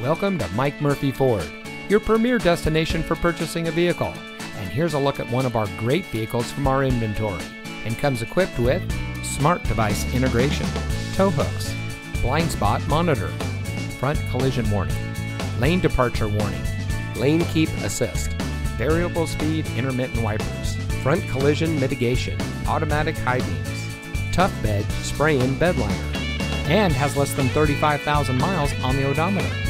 Welcome to Mike Murphy Ford, your premier destination for purchasing a vehicle. And here's a look at one of our great vehicles from our inventory and comes equipped with smart device integration, tow hooks, blind spot monitor, front collision warning, lane departure warning, lane keep assist, variable speed intermittent wipers, front collision mitigation, automatic high beams, tough bed spray-in bed liner, and has less than 35,000 miles on the odometer.